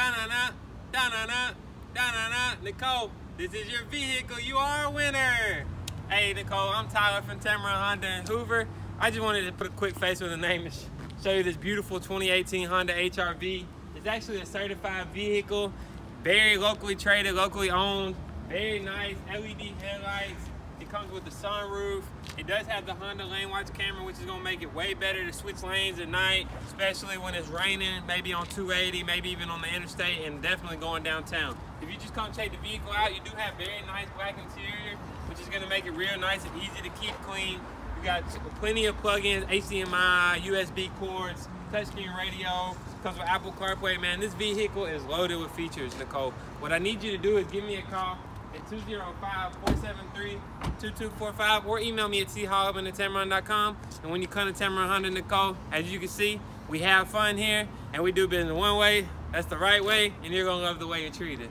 Da-na-na, da-na-na, da-na-na. Nicole, this is your vehicle. You are a winner. Hey, Nicole, I'm Tyler from Tameron Honda in Hoover. I just wanted to put a quick face with a name and show you this beautiful 2018 Honda HRV. It's actually a certified vehicle, very locally traded, locally owned, very nice LED headlights. It comes with the sunroof. It does have the Honda lane watch camera, which is gonna make it way better to switch lanes at night, especially when it's raining, maybe on 280, maybe even on the interstate, and definitely going downtown. If you just come check the vehicle out, you do have very nice black interior, which is gonna make it real nice and easy to keep clean. You got plenty of plugins, HDMI, USB cords, touchscreen radio, comes with Apple CarPlay. Man, this vehicle is loaded with features, Nicole. What I need you to do is give me a call at 205-473-2245 or email me at chobman at tameron.com. And when you come to Tameron Honda, Nicole, as you can see, we have fun here and we do business one way, that's the right way, and you're gonna love the way you're treated.